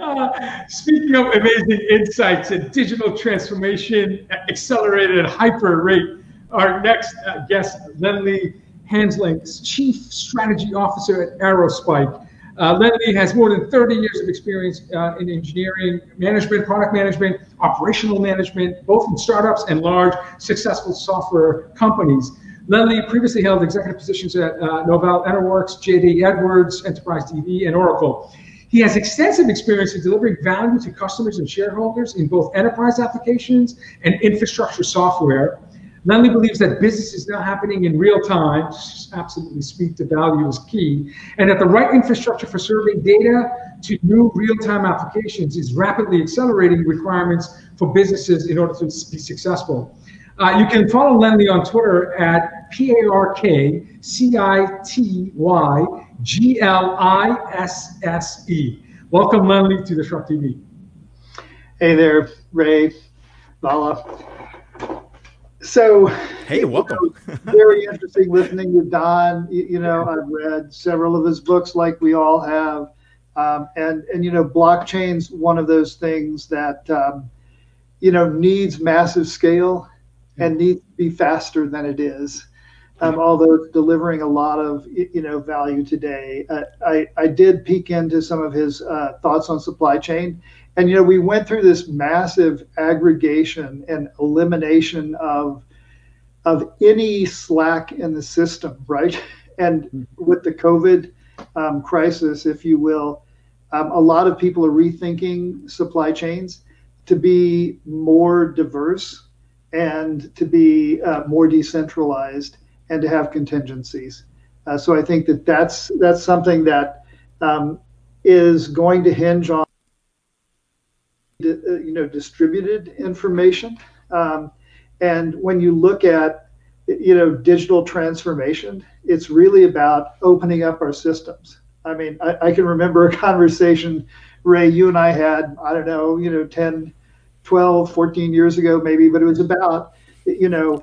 Uh, speaking of amazing insights and digital transformation accelerated at hyper rate, our next uh, guest, Lenley Hensarling, Chief Strategy Officer at Aerospike. Uh, Lenley has more than 30 years of experience uh, in engineering, management, product management, operational management, both in startups and large successful software companies. Lenley previously held executive positions at uh, Novell Enterworks, JD Edwards, Enterprise DB, and Oracle. He has extensive experience in delivering value to customers and shareholders in both enterprise applications and infrastructure software. Lenley believes that business is now happening in real time. Absolutely, speed to value is key, and that the right infrastructure for serving data to new real-time applications is rapidly accelerating requirements for businesses in order to be successful. Uh, you can follow Lenley on Twitter at P A R K C I T Y G L I S S E. Welcome, Lenley, to the Disrupt TV. Hey there, Ray, Vala. So, hey, welcome. You know, very interesting listening to Don. You, you, know, I've read several of his books, like we all have, um, and and you know, blockchain's one of those things that um, you know needs massive scale and needs to be faster than it is. Um, although it's delivering a lot of you know value today, uh, I I did peek into some of his uh, thoughts on supply chain, and you know, we went through this massive aggregation and elimination of of any slack in the system, right? And hmm. with the COVID um, crisis, if you will, um, a lot of people are rethinking supply chains to be more diverse and to be uh, more decentralized and to have contingencies. Uh, so I think that that's that's something that um, is going to hinge on uh, you know distributed information um, and when you look at you know digital transformation it's really about opening up our systems i mean I, I, can remember a conversation ray you and i had i don't know you know 10 12 14 years ago maybe but it was about you know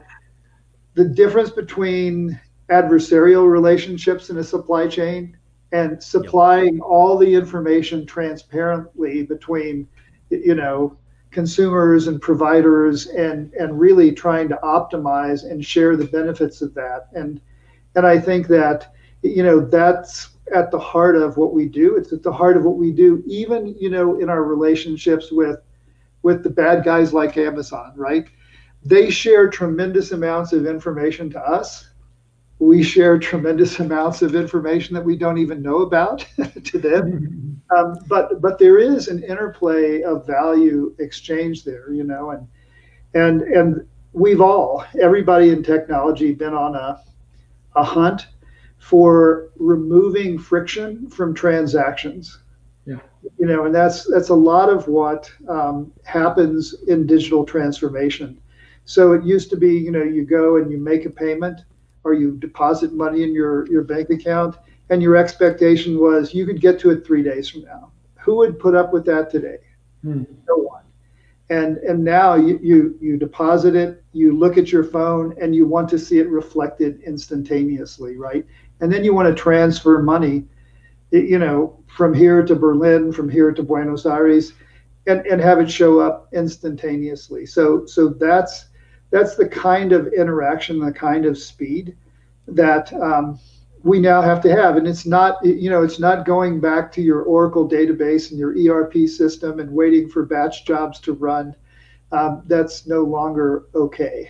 the difference between adversarial relationships in a supply chain and supplying yep. all the information transparently between you know consumers and providers and and really trying to optimize and share the benefits of that. And and I think that you know that's at the heart of what we do. It's at the heart of what we do even you know in our relationships with with the bad guys like Amazon right they share tremendous amounts of information to us we share tremendous amounts of information that we don't even know about to them. Um, but but there is an interplay of value exchange there, you know, and and and we've all everybody in technology been on a a hunt for removing friction from transactions. Yeah. You know, and that's that's a lot of what um, happens in digital transformation. So it used to be, you know, you go and you make a payment or you deposit money in your, your bank account and your expectation was you could get to it three days from now. Who would put up with that today? Hmm. No one. And and now you, you you deposit it, you look at your phone and you want to see it reflected instantaneously, right? And then you want to transfer money, you know, from here to Berlin, from here to Buenos Aires, and, and have it show up instantaneously. So so that's that's the kind of interaction, the kind of speed that um, we now have to have. And it's not, you know, it's not going back to your Oracle database and your ERP system and waiting for batch jobs to run. Um, that's no longer okay.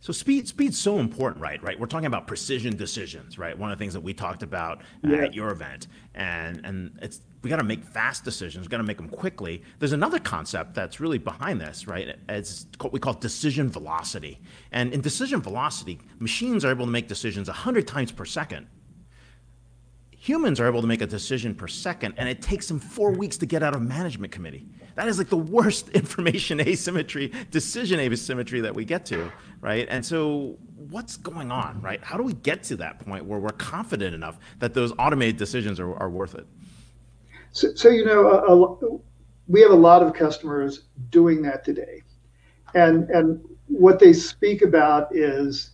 So speed speed's so important, right? Right. We're talking about precision decisions, right? One of the things that we talked about yeah. at your event, and and it's we got to make fast decisions. We got to make them quickly. There's another concept that's really behind this, right? It's what we call decision velocity. And in decision velocity, machines are able to make decisions 100 times per second. Humans are able to make a decision per second, and it takes them four weeks to get out of management committee. That is like the worst information asymmetry, decision asymmetry that we get to, right? And so, what's going on, right? How do we get to that point where we're confident enough that those automated decisions are, are worth it? So, so you know, a, a, we have a lot of customers doing that today, and and what they speak about is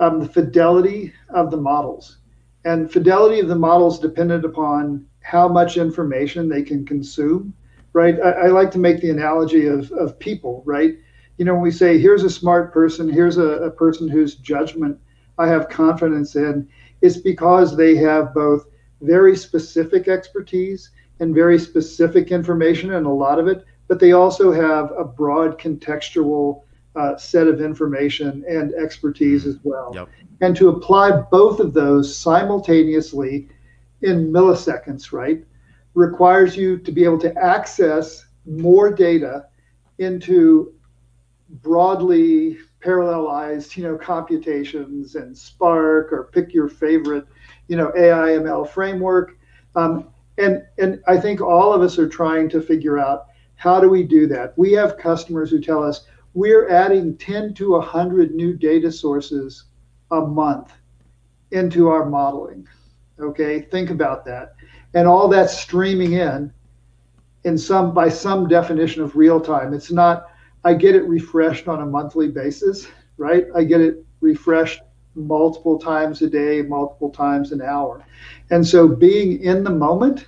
um, the fidelity of the models and fidelity of the models dependent upon how much information they can consume, right? I, I, like to make the analogy of, of people, right? You know, when we say, here's a smart person, here's a, a person whose judgment I have confidence in, it's because they have both very specific expertise and very specific information, and a lot of it, but they also have a broad contextual uh, set of information and expertise as well. Yep. And to apply both of those simultaneously in milliseconds, right, requires you to be able to access more data into broadly parallelized, you know, computations and Spark or pick your favorite, you know, AI ML framework. Um, and and I think all of us are trying to figure out how do we do that. We have customers who tell us we're adding 10 to 100 new data sources a month into our modeling. Okay, think about that. And all that's streaming in in some by some definition of real time. It's not I get it refreshed on a monthly basis, right? I get it refreshed multiple times a day, multiple times an hour. And so being in the moment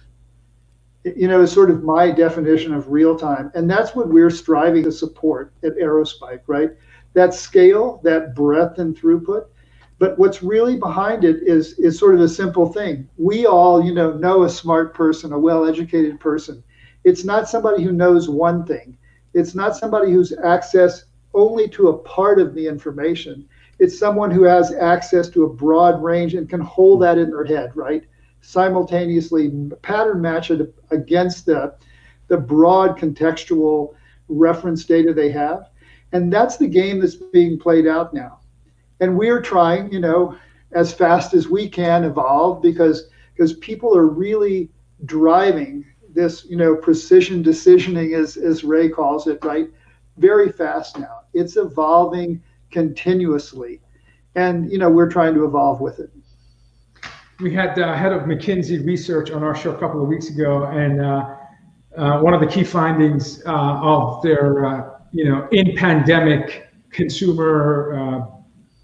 you know, is sort of my definition of real time. And that's what we're striving to support at Aerospike, right? That scale, that breadth and throughput. But what's really behind it is is sort of a simple thing. We all, you know, know a smart person, a well-educated person. It's not somebody who knows one thing. It's not somebody who's access only to a part of the information. It's someone who has access to a broad range and can hold that in their head, right? simultaneously pattern match it against the, the broad contextual reference data they have. And that's the game that's being played out now. And we're trying, you know, as fast as we can evolve because because people are really driving this, you know, precision decisioning as, as Ray calls it, right? Very fast now. It's evolving continuously. And, you know, we're trying to evolve with it we had the head of McKinsey research on our show a couple of weeks ago, and uh, uh, one of the key findings uh, of their, uh, you know, in pandemic consumer uh,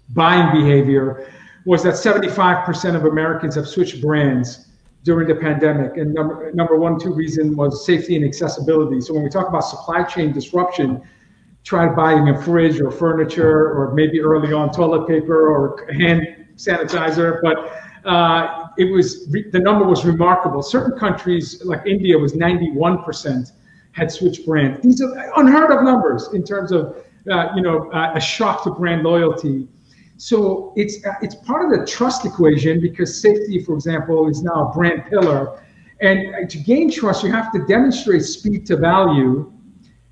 buying behavior was that 75% of Americans have switched brands during the pandemic, and number number one, two reason was safety and accessibility. So when we talk about supply chain disruption, try buying a fridge or furniture, or maybe early on toilet paper or hand sanitizer, but uh, it was the number was remarkable. Certain countries like India was 91% had switched brand. These are unheard of numbers in terms of uh, you know uh, a shock to brand loyalty. So it's uh, it's part of the trust equation because safety, for example, is now a brand pillar. And to gain trust, you have to demonstrate speed to value.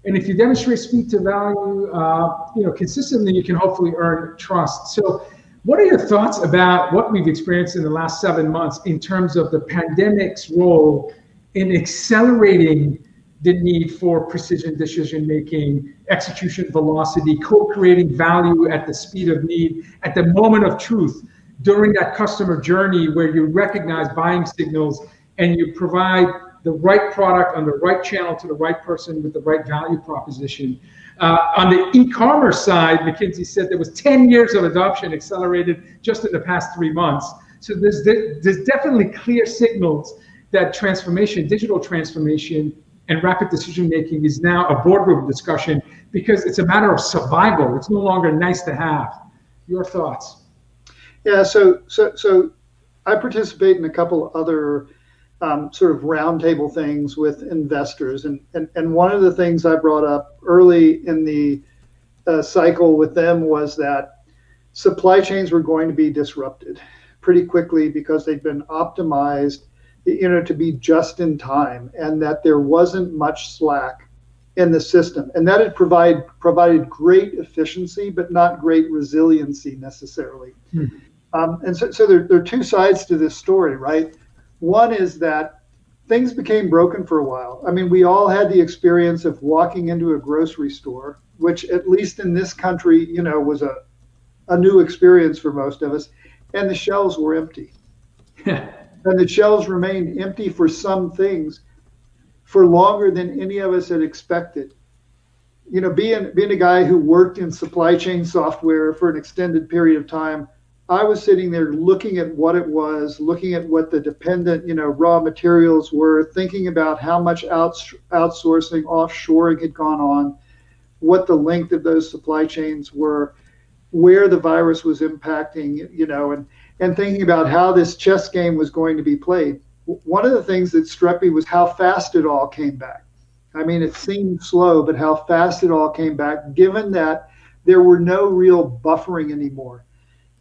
And if you demonstrate speed to value, uh, you know, consistently, you can hopefully earn trust. So what are your thoughts about what we've experienced in the last seven months in terms of the pandemic's role in accelerating the need for precision decision making, execution velocity, co creating value at the speed of need, at the moment of truth, during that customer journey where you recognize buying signals and you provide the right product on the right channel to the right person with the right value proposition. Uh, on the e-commerce side, McKinsey said there was 10 years of adoption accelerated just in the past three months. So there's, there's definitely clear signals that transformation, digital transformation, and rapid decision making is now a boardroom discussion because it's a matter of survival. It's no longer nice to have. Your thoughts? Yeah, so so so I participate in a couple other um, sort of roundtable things with investors. And, and, and one of the things I brought up early in the uh, cycle with them was that supply chains were going to be disrupted pretty quickly because they'd been optimized you know to be just in time and that there wasn't much slack in the system and that had provide provided great efficiency but not great resiliency necessarily hmm. um, and so, so there, there are two sides to this story right one is that things became broken for a while. I mean, we all had the experience of walking into a grocery store, which at least in this country, you know, was a, a new experience for most of us, and the shelves were empty. and the shelves remained empty for some things for longer than any of us had expected. You know, being being a guy who worked in supply chain software for an extended period of time, I was sitting there looking at what it was, looking at what the dependent, you know, raw materials were, thinking about how much outs- outsourcing, offshoring had gone on, what the length of those supply chains were, where the virus was impacting, you know, and and thinking about how this chess game was going to be played. One of the things that struck me was how fast it all came back. I mean, it seemed slow, but how fast it all came back, given that there were no real buffering anymore.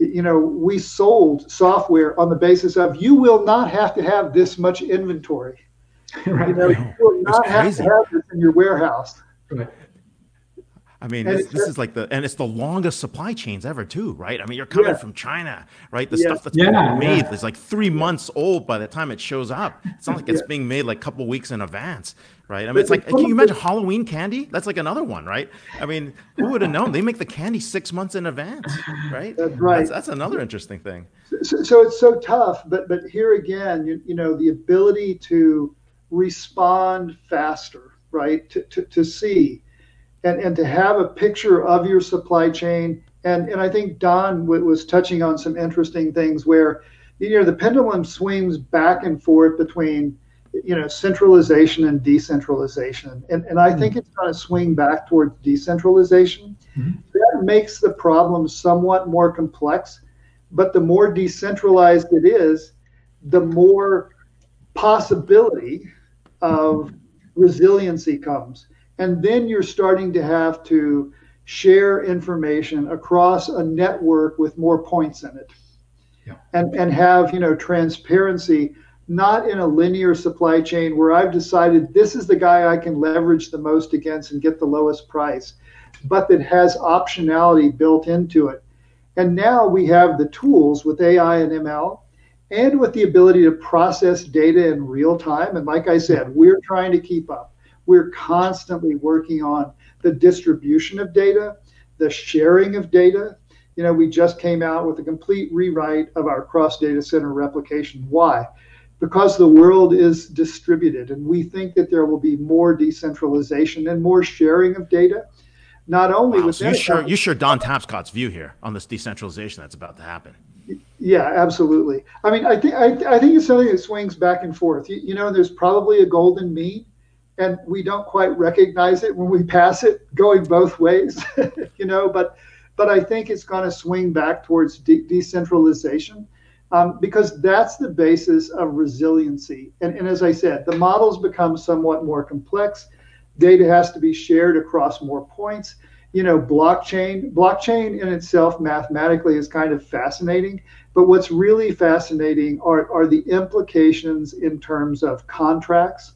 You know, we sold software on the basis of you will not have to have this much inventory. right. You know, you will not have to have this in your warehouse. Right. I mean, this, this, is like the and it's the longest supply chains ever too, right? I mean, you're coming yeah. from China, right? The yeah. stuff that's yeah, made is like three months old by the time it shows up. It's not like it's being made like a couple weeks in advance, right? I mean, it's like can you imagine Halloween candy? That's like another one, right? I mean, who would have known? They make the candy six months in advance, right? That's right. That's, that's another interesting thing. So, so, it's so tough, but but here again, you, you know, the ability to respond faster, right? To to, to see and, and to have a picture of your supply chain. And, and I think Don w- was touching on some interesting things where, you know, the pendulum swings back and forth between, you know, centralization and decentralization. And, and I think mm-hmm. it's going to swing back towards decentralization. Mm-hmm. That makes the problem somewhat more complex. But the more decentralized it is, the more possibility of resiliency comes and then you're starting to have to share information across a network with more points in it yeah. and, and have you know transparency not in a linear supply chain where i've decided this is the guy i can leverage the most against and get the lowest price but that has optionality built into it and now we have the tools with ai and ml and with the ability to process data in real time and like i said we're trying to keep up we're constantly working on the distribution of data, the sharing of data. You know, we just came out with a complete rewrite of our cross data center replication. Why? Because the world is distributed, and we think that there will be more decentralization and more sharing of data. Not only wow, so you sure you sure Don Tapscott's view here on this decentralization that's about to happen. Yeah, absolutely. I mean, I think I, I think it's something that swings back and forth. You, you know, there's probably a golden mean and we don't quite recognize it when we pass it going both ways you know but but i think it's going to swing back towards de- decentralization um, because that's the basis of resiliency. And, and as i said the models become somewhat more complex. Data has to be shared across more points. You know blockchain blockchain in itself mathematically is kind of fascinating but what's really fascinating are, are the implications in terms of contracts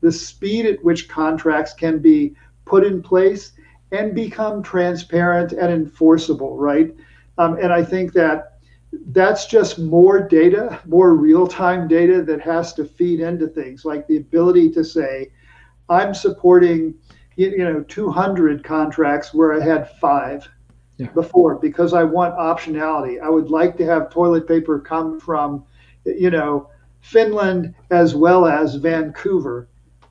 the speed at which contracts can be put in place and become transparent and enforceable, right? Um, and I think that that's just more data, more real time data that has to feed into things like the ability to say, I'm supporting, you know, 200 contracts where I had five yeah. before because I want optionality. I would like to have toilet paper come from, you know, Finland as well as Vancouver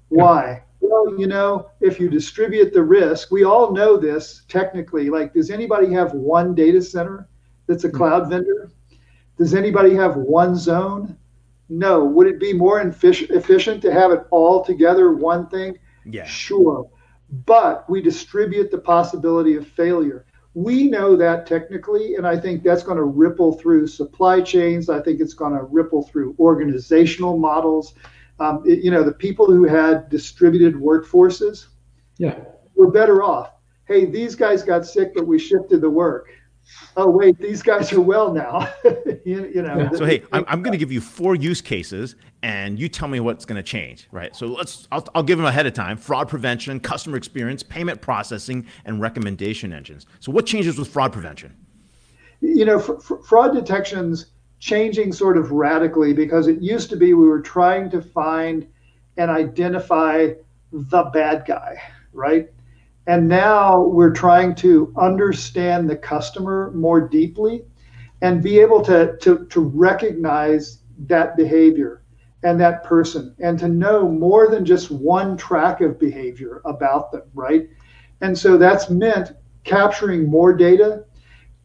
why? Well, you know, if you distribute the risk, we all know this technically. Like, does anybody have one data center that's a hmm. cloud vendor? Does anybody have one zone? No. Would it be more efficient to have it all together, one thing? Yeah. Sure. But we distribute the possibility of failure. We know that technically, and I think that's going to ripple through supply chains. I think it's going to ripple through organizational models um, it, you know, the people who had distributed workforces yeah. were better off. Hey, these guys got sick, but we shifted the work. Oh, wait, these guys are well now. you, you, know. Yeah. So hey, I'm, I'm going to give you four use cases, and you tell me what's going to change, right? So let's. I'll, I'll give them ahead of time: fraud prevention, customer experience, payment processing, and recommendation engines. So what changes with fraud prevention? You know, fraud detections changing sort of radically because it used to be we were trying to find and identify the bad guy, right? And now we're trying to understand the customer more deeply and be able to, to, to recognize that behavior and that person and to know more than just one track of behavior about them, right? And so that's meant capturing more data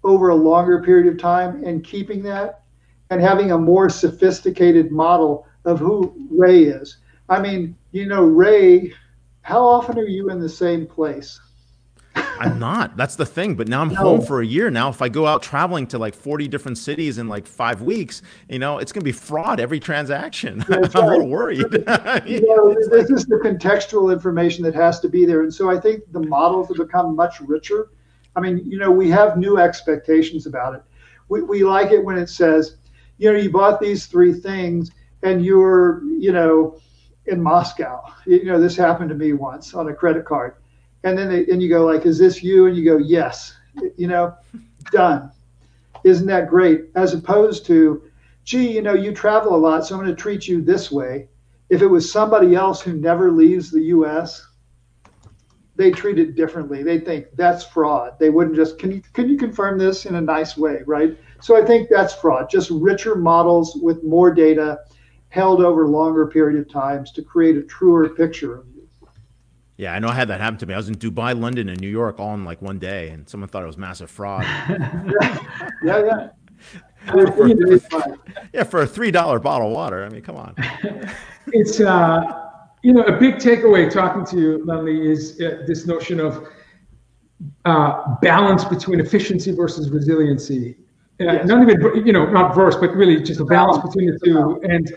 over a longer period of time and keeping that and having a more sophisticated model of who Ray is. I mean, you know, Ray, how often are you in the same place? I'm not. That's the thing. But now I'm no. home for a year now. If I go out traveling to like 40 different cities in like five weeks, you know, it's going to be fraud every transaction. I'm right. a little worried. you know, this is the contextual information that has to be there. And so I think the models have become much richer. I mean, you know, we have new expectations about it. We, we like it when it says, you know, you bought these three things and you're, you know, in Moscow. You know, this happened to me once on a credit card and then they, and you go like, "Is this you?" And you go, "Yes." You know, done. Isn't that great? As opposed to, "Gee, you know, you travel a lot, so I'm going to treat you this way." If it was somebody else who never leaves the U.S., they treat it differently. They think that's fraud. They wouldn't just can you can you confirm this in a nice way, right? So I think that's fraud. Just richer models with more data held over longer period of times to create a truer picture of you. yeah, I know I had that happen to me. I was in Dubai, London, and New York all in like one day, and someone thought it was massive fraud. yeah, yeah. for, yeah, for a three dollar bottle of water. I mean, come on. it's uh, you know a big takeaway talking to you, Lenley, is uh, this notion of uh, balance between efficiency versus resiliency. Uh, yes. Not even you know not verse, but really just a balance between the two and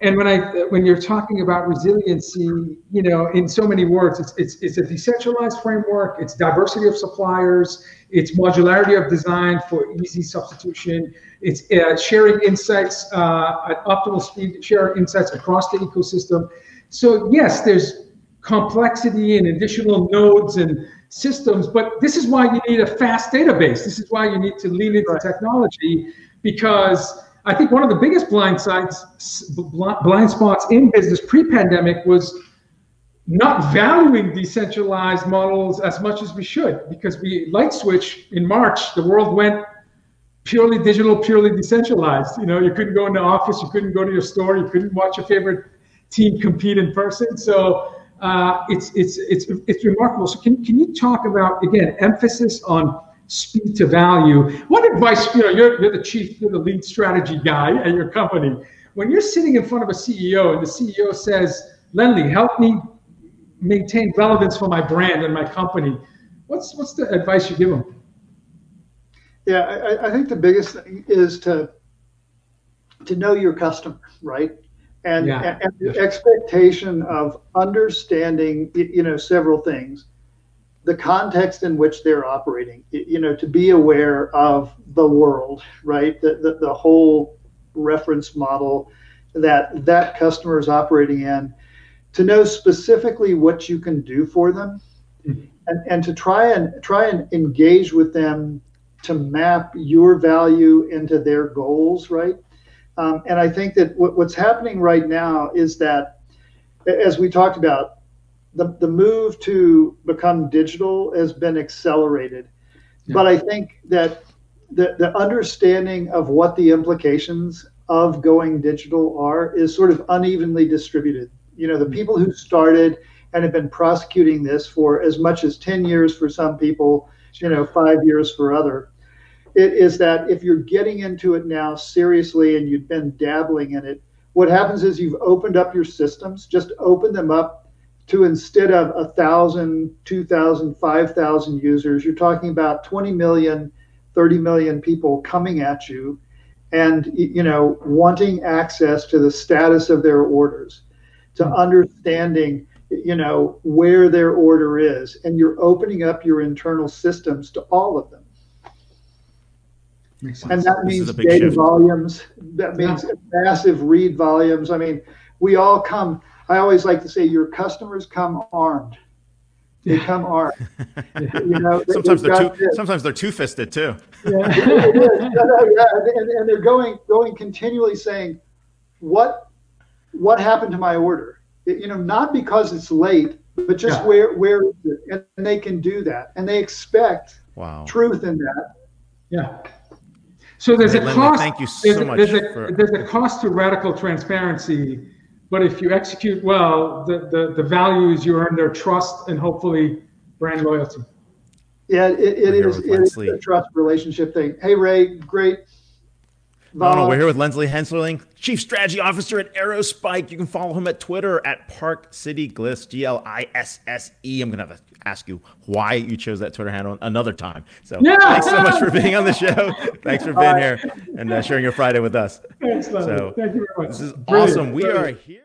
and when I when you're talking about resiliency, you know, in so many words, it's it's it's a decentralized framework. It's diversity of suppliers. It's modularity of design for easy substitution. It's uh, sharing insights uh, at optimal speed, sharing insights across the ecosystem. So yes, there's complexity and additional nodes and systems, but this is why you need a fast database. This is why you need to lean into right. technology because I think one of the biggest blind blind spots in business pre-pandemic was not valuing decentralized models as much as we should because we light switch in March, the world went purely digital, purely decentralized. You know, you couldn't go into office, you couldn't go to your store, you couldn't watch your favorite team compete in person. So uh, it's it's it's it's remarkable. So can can you talk about again emphasis on speed to value. What advice, you know, you're, you're the chief, you're the lead strategy guy at your company. When you're sitting in front of a CEO and the CEO says, Lenley, help me maintain relevance for my brand and my company, what's, what's the advice you give them? Yeah, I, I think the biggest thing is to to know your customer, right? And, yeah. and the expectation of understanding, you know, several things the context in which they're operating, you know, to be aware of the world, right? The, the, the whole reference model that that customer is operating in, to know specifically what you can do for them, mm-hmm. and, and to try and try and engage with them to map your value into their goals, right? Um, and I think that what, what's happening right now is that, as we talked about, the, the move to become digital has been accelerated. Yeah. But I think that the, the understanding of what the implications of going digital are is sort of unevenly distributed. You know, the mm-hmm. people who started and have been prosecuting this for as much as 10 years for some people, you know, five years for other. It is that if you're getting into it now seriously and you've been dabbling in it, what happens is you've opened up your systems, just open them up to instead of a thousand, two thousand, five thousand users, you're talking about 20 million, 30 million people coming at you and you know wanting access to the status of their orders to hmm. understanding you know where their order is and you're opening up your internal systems to all of them and that means data shift. volumes that means yeah. massive read volumes i mean we all come I always like to say your customers come armed. They come armed. you know, sometimes they're two, sometimes they're two fisted too. yeah, it is. yeah, and, and they're going going continually saying, "What what happened to my order?" It, you know, not because it's late, but just yeah. where where is it? And they can do that, and they expect wow. truth in that. Yeah. So there's a cost. Thank you so much. There's a, for... there's a cost to radical transparency but if you execute well, the, the, the value is you earn their trust and hopefully brand loyalty. Yeah, it, it is. It is a trust relationship thing. Hey, Ray, great. No, no, we're here with Lenley Hensarling, Chief Strategy Officer at Aerospike. You can follow him at Twitter at Park City Gliss, G L I S S E. I'm going to have to ask you why you chose that Twitter handle another time. So yeah. thanks so much for being on the show. thanks for being here and uh, sharing your Friday with us. Thanks, so, Thank you very much. This is Brilliant. awesome. We Brilliant. are here.